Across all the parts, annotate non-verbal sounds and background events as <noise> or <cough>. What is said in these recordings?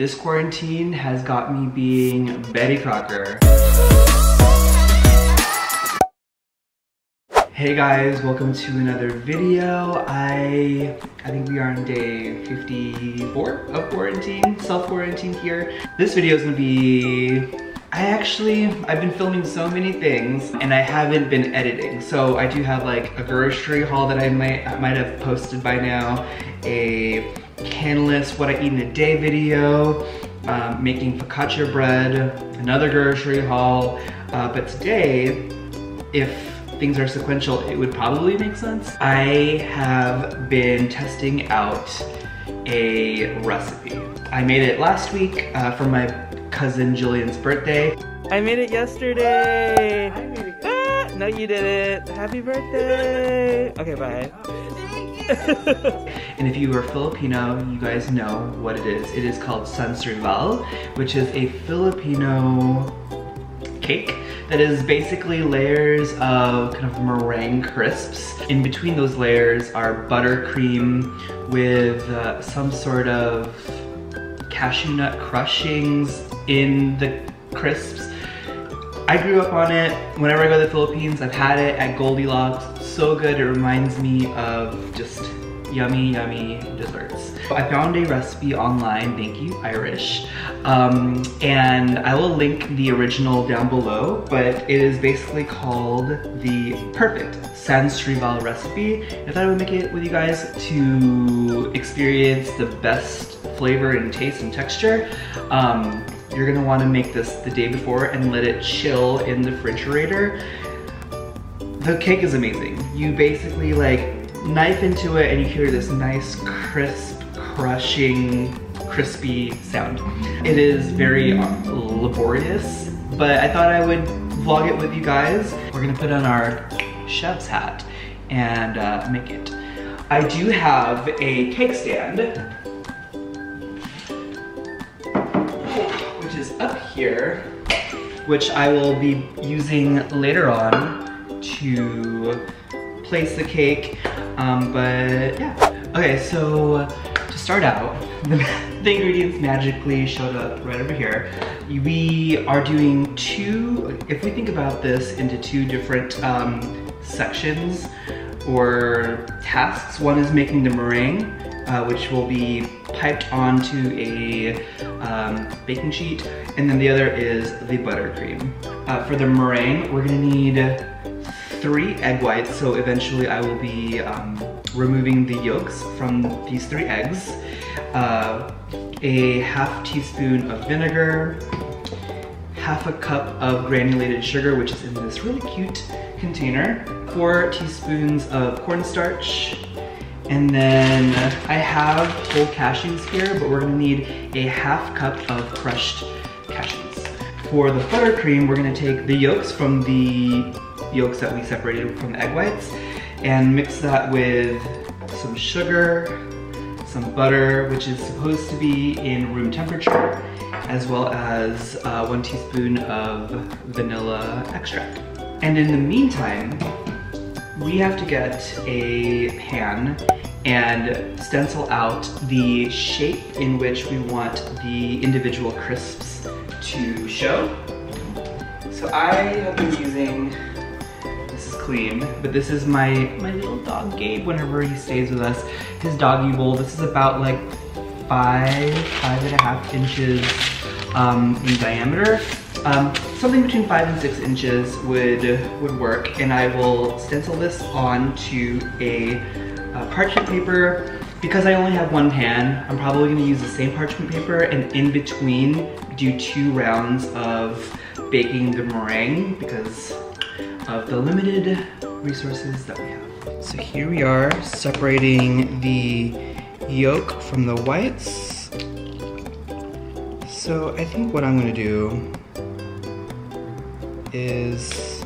This quarantine has got me being Betty Crocker. Hey guys, welcome to another video. I I think we are on day 54 of quarantine, self-quarantine here. This video is gonna be I actually, I've been filming so many things and I haven't been editing. So I do have like a grocery haul that I might, I might have posted by now, a Canlis what I eat in a day video, um, making focaccia bread, another grocery haul. Uh, but today, if things are sequential, it would probably make sense. I have been testing out a recipe. I made it last week uh, for my cousin Jillian's birthday. I made it yesterday. I made it ah, no, you didn't. Happy birthday. Okay, bye. <laughs> and if you are Filipino, you guys know what it is. It is called Sans Rival, which is a Filipino cake that is basically layers of kind of meringue crisps. In between those layers are buttercream with uh, some sort of cashew nut crushings in the crisps. I grew up on it. Whenever I go to the Philippines, I've had it at Goldilocks. So good, it reminds me of just yummy, yummy desserts. I found a recipe online, thank you Irish, um, and I will link the original down below, but it is basically called the perfect Sans Rival recipe. I thought I would make it with you guys to experience the best flavor and taste and texture. Um, you're gonna wanna make this the day before and let it chill in the refrigerator. The cake is amazing. You basically like knife into it and you hear this nice crisp, crushing, crispy sound. It is very um, laborious, but I thought I would vlog it with you guys. We're gonna put on our chef's hat and uh, make it. I do have a cake stand, which is up here, which I will be using later on to place the cake. Um, but yeah. Okay, so to start out, <laughs> the, the ingredients magically showed up right over here. We are doing two, if we think about this into two different um, sections or tasks. One is making the meringue, uh, which will be piped onto a um, baking sheet, and then the other is the buttercream. Uh, for the meringue, we're gonna need three egg whites, so eventually I will be um, removing the yolks from these three eggs, uh, a half teaspoon of vinegar, half a cup of granulated sugar, which is in this really cute container, four teaspoons of cornstarch, and then I have whole cashews here, but we're gonna need a half cup of crushed cashews. For the buttercream, we're gonna take the yolks from the yolks that we separated from the egg whites and mix that with some sugar, some butter, which is supposed to be in room temperature, as well as uh, one teaspoon of vanilla extract. And in the meantime, we have to get a pan and stencil out the shape in which we want the individual crisps to show. So I have been using clean, but this is my, my little dog Gabe whenever he stays with us. His doggy bowl, this is about like five, five and a half inches um, in diameter. Um, something between five and six inches would, would work, and I will stencil this onto a, a parchment paper because I only have one pan, I'm probably gonna use the same parchment paper and in between do two rounds of baking the meringue because of the limited resources that we have. So here we are separating the yolk from the whites. So I think what I'm gonna do is,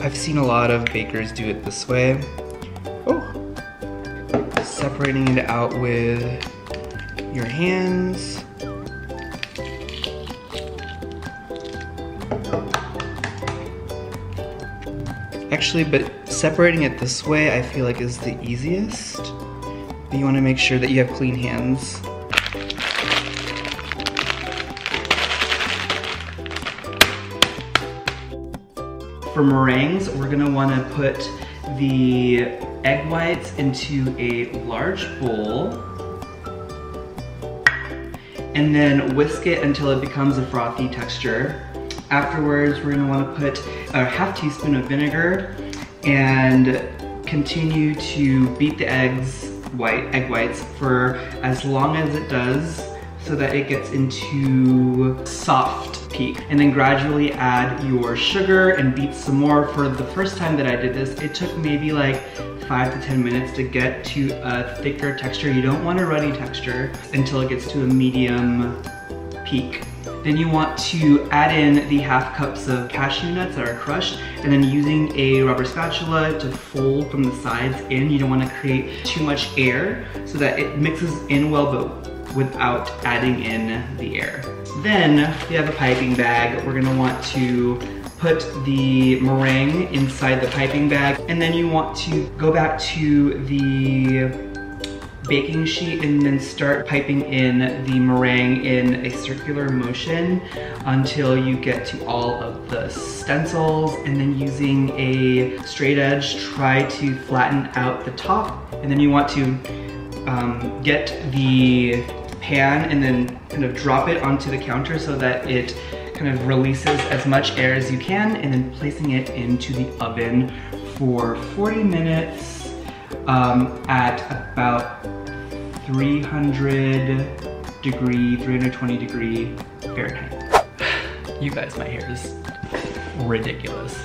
I've seen a lot of bakers do it this way. Oh, separating it out with your hands. Actually, but separating it this way I feel like is the easiest. But you wanna make sure that you have clean hands. For meringues, we're gonna wanna put the egg whites into a large bowl and then whisk it until it becomes a frothy texture. Afterwards, we're gonna wanna put a half teaspoon of vinegar and continue to beat the eggs white, egg whites for as long as it does so that it gets into soft peak. And then gradually add your sugar and beat some more. For the first time that I did this, it took maybe like five to 10 minutes to get to a thicker texture. You don't want a runny texture until it gets to a medium peak. Then you want to add in the half cups of cashew nuts that are crushed and then using a rubber spatula to fold from the sides in. You don't want to create too much air so that it mixes in well but without adding in the air. Then we have a piping bag. We're gonna want to put the meringue inside the piping bag and then you want to go back to the baking sheet and then start piping in the meringue in a circular motion until you get to all of the stencils and then using a straight edge try to flatten out the top. And then you want to um, get the pan and then kind of drop it onto the counter so that it kind of releases as much air as you can and then placing it into the oven for 40 minutes um, at about 300 degree, 320 degree Fahrenheit. <sighs> You guys, my hair is ridiculous.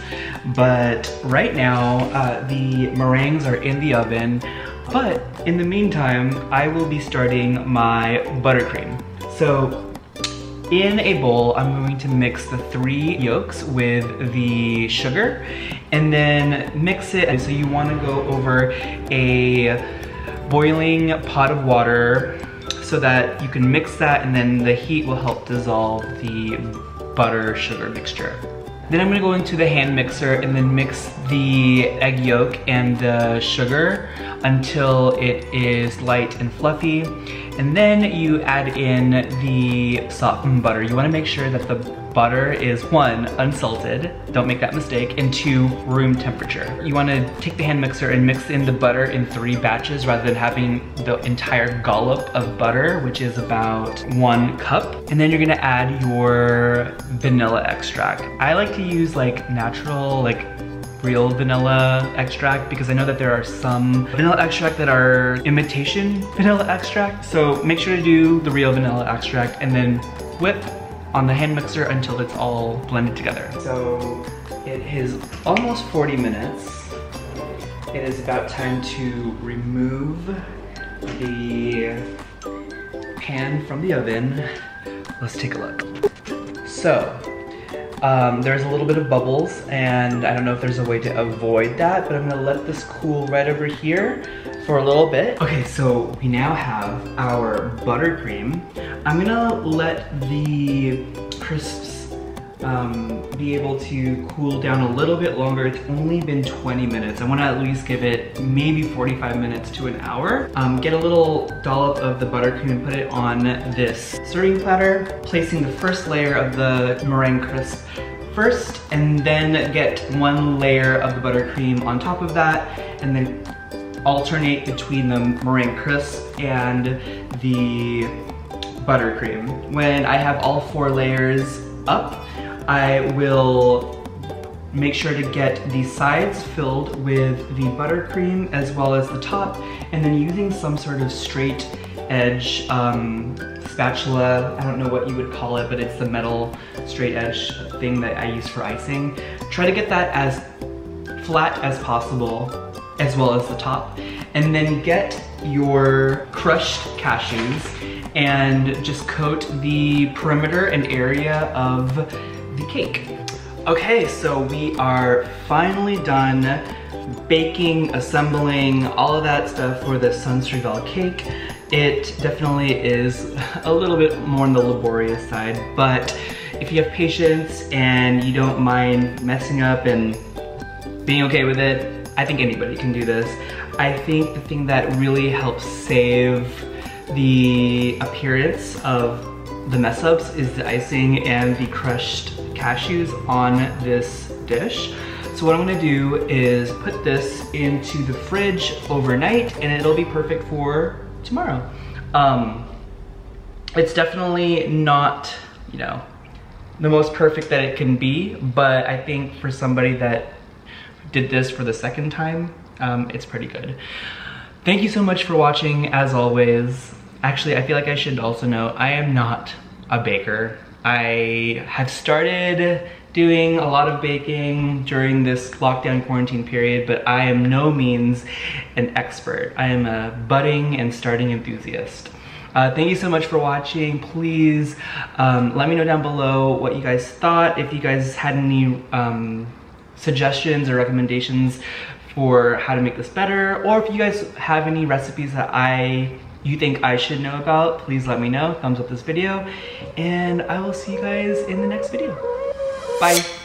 But right now, uh, the meringues are in the oven, but in the meantime, I will be starting my buttercream. So in a bowl, I'm going to mix the three yolks with the sugar and then mix it. So you wanna go over a boiling pot of water so that you can mix that and then the heat will help dissolve the butter sugar mixture. Then I'm gonna go into the hand mixer and then mix the egg yolk and the sugar until it is light and fluffy. And then you add in the softened butter. You wanna make sure that the butter is one, unsalted, don't make that mistake, and two, room temperature. You wanna take the hand mixer and mix in the butter in three batches rather than having the entire dollop of butter, which is about one cup. And then you're gonna add your vanilla extract. I like to use like natural, like real vanilla extract because I know that there are some vanilla extract that are imitation vanilla extract. So make sure to do the real vanilla extract and then whip on the hand mixer until it's all blended together. So it is almost 40 minutes. It is about time to remove the pan from the oven. Let's take a look. So, um, there's a little bit of bubbles and I don't know if there's a way to avoid that, but I'm gonna let this cool right over here for a little bit. Okay, so we now have our buttercream. I'm gonna let the crisps um, be able to cool down a little bit longer. It's only been 20 minutes. I wanna at least give it maybe 45 minutes to an hour. Um, get a little dollop of the buttercream and put it on this serving platter, placing the first layer of the meringue crisp first and then get one layer of the buttercream on top of that and then alternate between the meringue crisp and the buttercream. When I have all four layers up, I will make sure to get the sides filled with the buttercream as well as the top and then using some sort of straight edge um, spatula, I don't know what you would call it, but it's the metal straight edge thing that I use for icing. Try to get that as flat as possible as well as the top and then get your crushed cashews and just coat the perimeter and area of the cake. Okay, so we are finally done baking, assembling, all of that stuff for the Sans Rival cake. It definitely is <laughs> a little bit more on the laborious side, but if you have patience and you don't mind messing up and being okay with it, I think anybody can do this. I think the thing that really helps save the appearance of the mess ups is the icing and the crushed cashews on this dish. So what I'm gonna do is put this into the fridge overnight and it'll be perfect for tomorrow. Um, it's definitely not, you know, the most perfect that it can be, but I think for somebody that did this for the second time, um, it's pretty good. Thank you so much for watching, as always. Actually, I feel like I should also know I am not a baker. I have started doing a lot of baking during this lockdown quarantine period, but I am no means an expert. I am a budding and starting enthusiast. Uh, thank you so much for watching. Please um, let me know down below what you guys thought. If you guys had any um, suggestions or recommendations for how to make this better, or if you guys have any recipes that I you think I should know about, please let me know. Thumbs up this video, and I will see you guys in the next video. Bye.